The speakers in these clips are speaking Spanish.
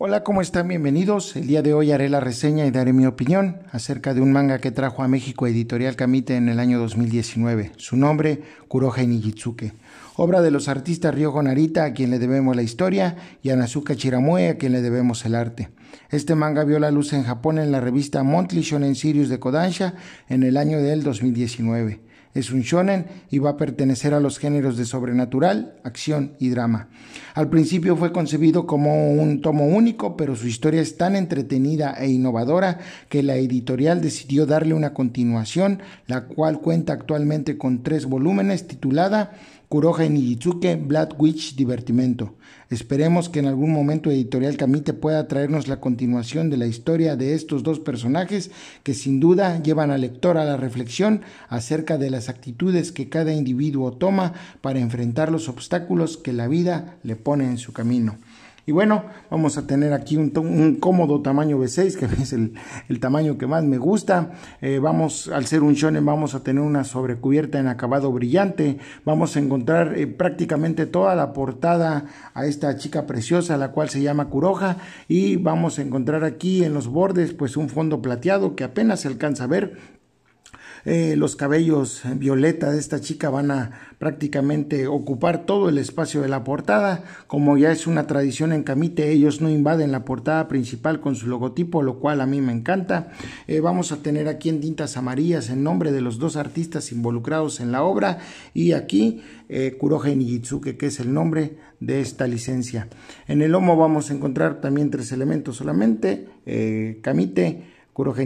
Hola, ¿cómo están? Bienvenidos. El día de hoy haré la reseña y daré mi opinión acerca de un manga que trajo a México Editorial Kamite en el año 2019. Su nombre, Kuroha Nijitsuke. Obra de los artistas Ryogo Narita, a quien le debemos la historia, y Anazuka Chiramue, a quien le debemos el arte. Este manga vio la luz en Japón en la revista Monthly Shonen Sirius de Kodansha en el año del 2019. Es un shonen y va a pertenecer a los géneros de sobrenatural, acción y drama. Al principio fue concebido como un tomo único, pero su historia es tan entretenida e innovadora que la editorial decidió darle una continuación, la cual cuenta actualmente con tres volúmenes titulada Kuroha Nijitsuke Blood Witch Divertimento. Esperemos que en algún momento Editorial Kamite pueda traernos la continuación de la historia de estos dos personajes que sin duda llevan al lector a la reflexión acerca de las actitudes que cada individuo toma para enfrentar los obstáculos que la vida le pone en su camino. Y bueno, vamos a tener aquí un, cómodo tamaño B6, que es el, tamaño que más me gusta. Eh, vamos, al ser un shonen, vamos a tener una sobrecubierta en acabado brillante. Vamos a encontrar eh, prácticamente toda la portada a esta chica preciosa, la cual se llama Kuroja. Y vamos a encontrar aquí en los bordes, pues un fondo plateado que apenas se alcanza a ver eh, los cabellos violeta de esta chica van a prácticamente ocupar todo el espacio de la portada. Como ya es una tradición en Camite, ellos no invaden la portada principal con su logotipo, lo cual a mí me encanta. Eh, vamos a tener aquí en tintas amarillas el nombre de los dos artistas involucrados en la obra y aquí eh, Kuroge Nijitsuke, que es el nombre de esta licencia. En el lomo vamos a encontrar también tres elementos solamente, eh, Kamite, Kuroge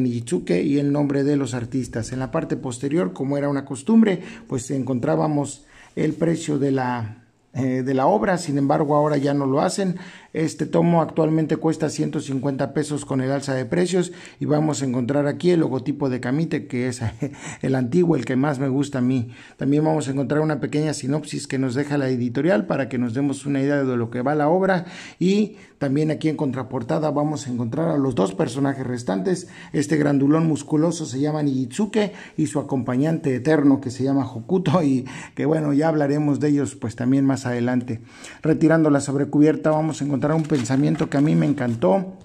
y el nombre de los artistas. En la parte posterior, como era una costumbre, pues encontrábamos el precio de la eh, de la obra, sin embargo ahora ya no lo hacen. Este tomo actualmente cuesta 150 pesos con el alza de precios y vamos a encontrar aquí el logotipo de Camite que es el antiguo, el que más me gusta a mí. También vamos a encontrar una pequeña sinopsis que nos deja la editorial para que nos demos una idea de lo que va la obra y también aquí en contraportada vamos a encontrar a los dos personajes restantes. Este grandulón musculoso se llama Nijitsuke y su acompañante eterno que se llama Hokuto y que bueno, ya hablaremos de ellos pues también más adelante. Retirando la sobrecubierta vamos a encontrar un pensamiento que a mí me encantó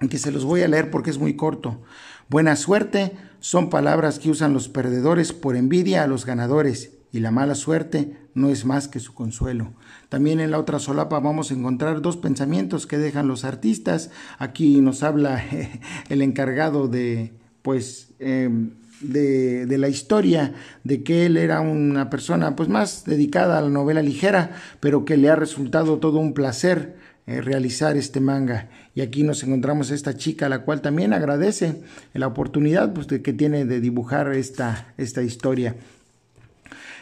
y que se los voy a leer porque es muy corto. Buena suerte son palabras que usan los perdedores por envidia a los ganadores y la mala suerte no es más que su consuelo. También en la otra solapa vamos a encontrar dos pensamientos que dejan los artistas. Aquí nos habla el encargado de, pues, em, de, de, la historia, de que él era una persona pues más dedicada a la novela ligera, pero que le ha resultado todo un placer eh, realizar este manga. Y aquí nos encontramos esta chica, la cual también agradece la oportunidad pues, que tiene de dibujar esta, esta historia.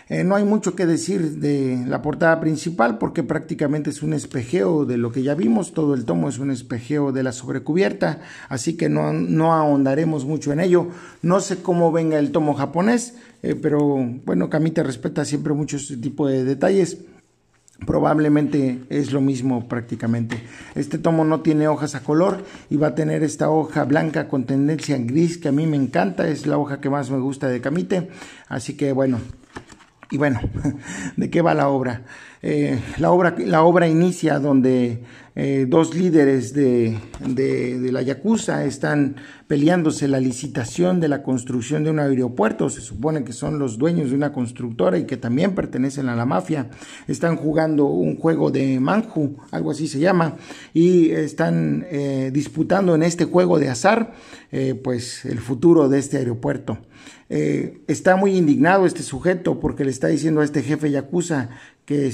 Eh, no hay mucho que decir de la portada principal porque prácticamente es un espejeo de lo que ya vimos, todo el tomo es un espejeo de la sobrecubierta, así que no, no ahondaremos mucho en ello. No sé cómo venga el tomo japonés, eh, pero bueno, Kamita respeta siempre mucho este tipo de detalles probablemente es lo mismo prácticamente. Este tomo no tiene hojas a color y va a tener esta hoja blanca con tendencia en gris que a mí me encanta, es la hoja que más me gusta de Camite, así que bueno, y bueno, ¿de qué va la obra? Eh, la obra? La obra inicia donde eh, dos líderes de, de, la Yakuza están peleándose la licitación de la construcción de un aeropuerto. Se supone que son los dueños de una constructora y que también pertenecen a la mafia. Están jugando un juego de manju, algo así se llama, y están eh, disputando en este juego de azar pues el futuro de este aeropuerto. Está muy indignado este sujeto porque le está diciendo a este jefe Yakuza que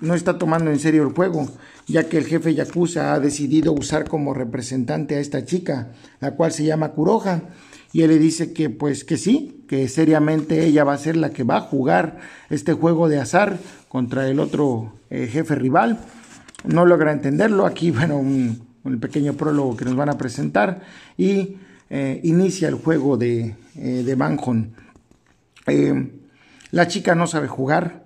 no está tomando en serio el juego, ya que el jefe Yakuza ha decidido usar como representante a esta chica, la cual se llama Kuroha, y él le dice que pues que sí, que seriamente ella va a ser la que va a jugar este juego de azar contra el otro eh, jefe rival. No logra entenderlo, aquí bueno, un, un pequeño prólogo que nos van a presentar y eh, inicia el juego de, eh, de Banjon. Eh, la chica no sabe jugar.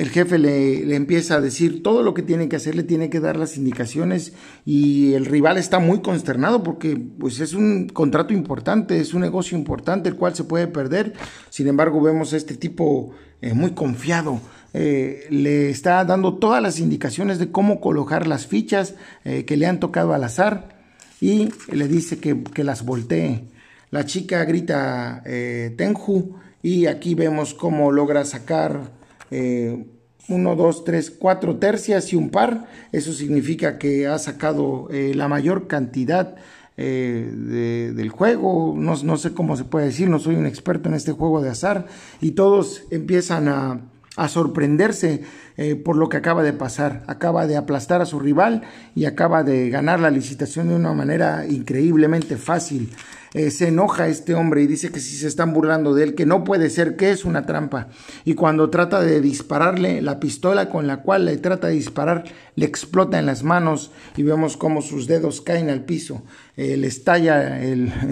El jefe le, le, empieza a decir todo lo que tiene que hacer, le tiene que dar las indicaciones y el rival está muy consternado porque pues es un contrato importante, es un negocio importante el cual se puede perder. Sin embargo, vemos a este tipo muy confiado, eh, le está dando todas las indicaciones de cómo colocar las fichas eh, que le han tocado al azar y le dice que, que las voltee. La chica grita eh, Tenju y aquí vemos cómo logra sacar uno, dos, tres, cuatro tercias y un par. Eso significa que ha sacado la mayor cantidad del juego, no, no, sé cómo se puede decir, no soy un experto en este juego de azar, y todos empiezan a, a sorprenderse eh, por lo que acaba de pasar. Acaba de aplastar a su rival y acaba de ganar la licitación de una manera increíblemente fácil. Eh, se enoja este hombre y dice que si se están burlando de él, que no puede ser, que es una trampa. Y cuando trata de dispararle, la pistola con la cual le trata de disparar le explota en las manos y vemos cómo sus dedos caen al piso. Eh, le estalla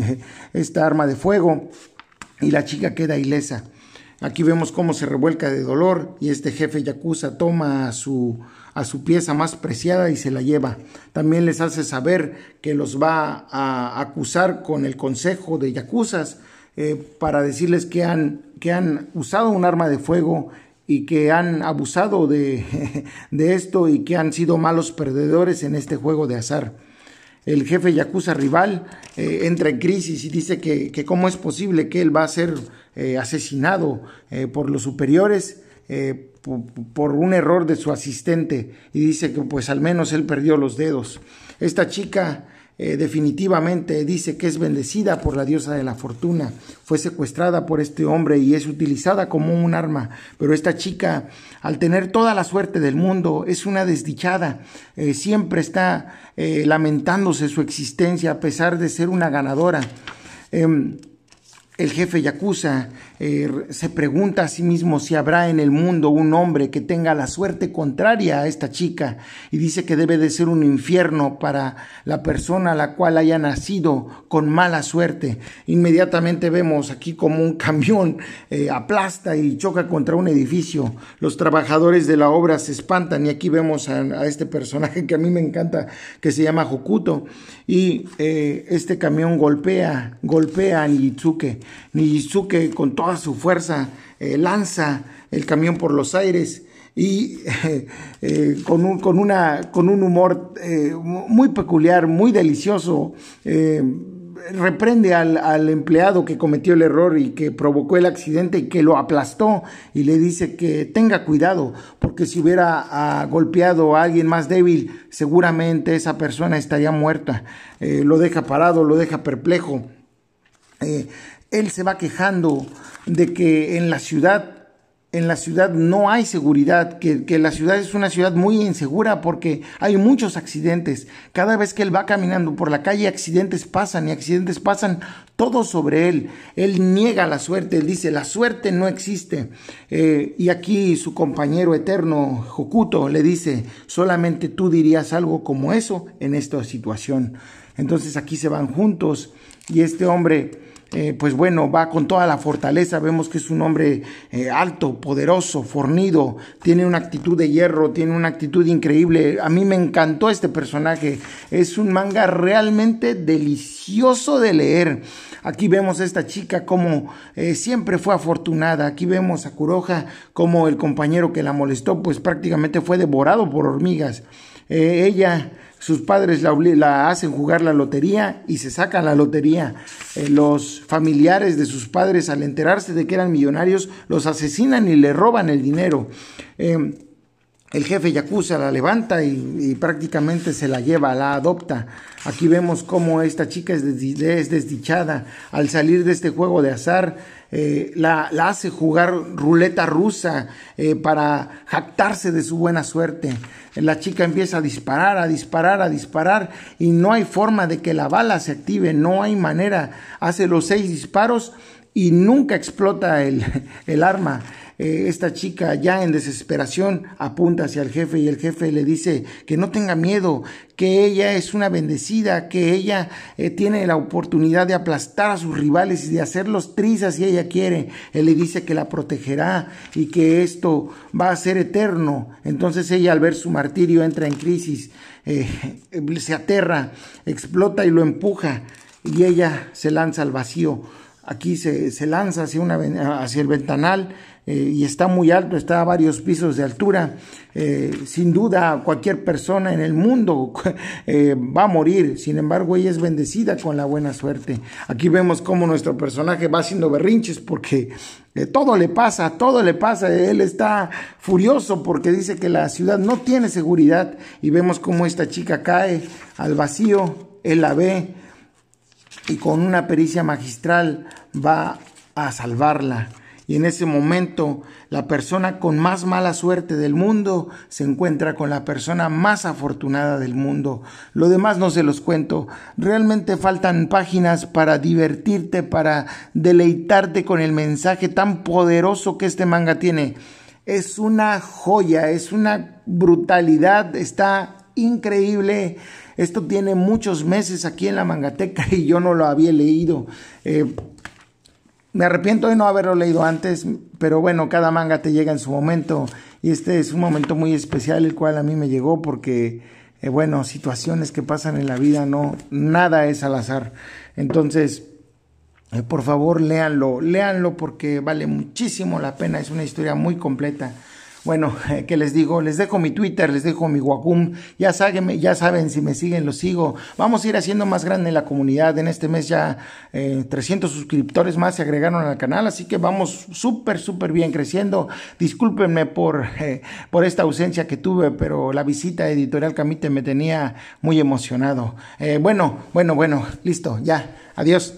esta arma de fuego y la chica queda ilesa. Aquí vemos cómo se revuelca de dolor y este jefe yakuza toma a su, a su pieza más preciada y se la lleva. También les hace saber que los va a acusar con el consejo de yakuzas eh, para decirles que han, que han usado un arma de fuego y que han abusado de, de esto y que han sido malos perdedores en este juego de azar el jefe Yakuza rival eh, entra en crisis y dice que, que, cómo es posible que él va a ser eh, asesinado eh, por los superiores por, un error de su asistente y dice que pues al menos él perdió los dedos. Esta chica eh, definitivamente dice que es bendecida por la diosa de la fortuna. Fue secuestrada por este hombre y es utilizada como un arma. Pero esta chica, al tener toda la suerte del mundo, es una desdichada. Eh, siempre está eh, lamentándose su existencia a pesar de ser una ganadora. Em, el jefe Yakuza eh, se pregunta a sí mismo si habrá en el mundo un hombre que tenga la suerte contraria a esta chica y dice que debe de ser un infierno para la persona a la cual haya nacido con mala suerte. Inmediatamente vemos aquí como un camión eh, aplasta y choca contra un edificio. Los trabajadores de la obra se espantan y aquí vemos a, este personaje que a mí me encanta que se llama Hokuto y eh, este camión golpea, golpea a Nijitsuke. Nijitsuke con toda su fuerza eh, lanza el camión por los aires y eh, con, un, con, una, con un humor eh, muy peculiar, muy delicioso, reprende al, al, empleado que cometió el error y que provocó el accidente y que lo aplastó y le dice que tenga cuidado porque si hubiera ah, golpeado a alguien más débil seguramente esa persona estaría muerta. lo deja parado, lo deja perplejo él se va quejando de que en la ciudad en la ciudad no hay seguridad, que, la ciudad es una ciudad muy insegura porque hay muchos accidentes. Cada vez que él va caminando por la calle, accidentes pasan y accidentes pasan todos sobre él. Él niega la suerte, él dice, la suerte no existe. Eh, y aquí su compañero eterno, Hokuto, le dice, solamente tú dirías algo como eso en esta situación. Entonces aquí se van juntos y este hombre eh, pues bueno, va con toda la fortaleza, vemos que es un hombre eh, alto, poderoso, fornido, tiene una actitud de hierro, tiene una actitud increíble. A mí me encantó este personaje, es un manga realmente delicioso de leer. Aquí vemos a esta chica como eh, siempre fue afortunada, aquí vemos a Kuroja como el compañero que la molestó, pues prácticamente fue devorado por hormigas. ella sus padres la, hacen jugar la lotería y se sacan la lotería. Eh, los familiares de sus padres, al enterarse de que eran millonarios, los asesinan y le roban el dinero. Eh, el jefe Yakuza la levanta y, prácticamente se la lleva, la adopta. Aquí vemos cómo esta chica es, desdichada. Al salir de este juego de azar, eh, la, hace jugar ruleta rusa para jactarse de su buena suerte la chica empieza a disparar, a disparar, a disparar y no hay forma de que la bala se active, no hay manera. Hace los seis disparos y nunca explota el, el arma. Eh, esta chica ya en desesperación apunta hacia el jefe y el jefe le dice que no tenga miedo, que ella es una bendecida, que ella eh, tiene la oportunidad de aplastar a sus rivales y de hacerlos trizas si ella quiere. Él le dice que la protegerá y que esto va a ser eterno. Entonces ella al ver su martirio entra en crisis, eh, se aterra, explota y lo empuja y ella se lanza al vacío. Aquí se, se lanza hacia, una, hacia el ventanal eh, y está muy alto, está a varios pisos de altura. Eh, sin duda, cualquier persona en el mundo eh, va a morir. Sin embargo, ella es bendecida con la buena suerte. Aquí vemos cómo nuestro personaje va haciendo berrinches porque todo le pasa, todo le pasa. Él está furioso porque dice que la ciudad no tiene seguridad y vemos cómo esta chica cae al vacío. Él la ve y con una pericia magistral va a salvarla. Y en ese momento la persona con más mala suerte del mundo se encuentra con la persona más afortunada del mundo. Lo demás no se los cuento. Realmente faltan páginas para divertirte, para deleitarte con el mensaje tan poderoso que este manga tiene. Es una joya, es una brutalidad, está increíble. Esto tiene muchos meses aquí en la mangateca y yo no lo había leído. Eh, me arrepiento de no haberlo leído antes, pero bueno, cada manga te llega en su momento y este es un momento muy especial el cual a mí me llegó porque, eh, bueno, situaciones que pasan en la vida, no, nada es al azar. Entonces, eh, por favor, léanlo, léanlo porque vale muchísimo la pena, es una historia muy completa. Bueno, eh, ¿qué les digo? Les dejo mi Twitter, les dejo mi Wacom. Ya saben, ya saben, si me siguen, los sigo. Vamos a ir haciendo más grande la comunidad. En este mes ya 300 eh, suscriptores más se agregaron al canal, así que vamos súper, súper bien creciendo. Discúlpenme por, eh, por esta ausencia que tuve, pero la visita a Editorial Camite me tenía muy emocionado. bueno, bueno, bueno, listo, ya. Adiós.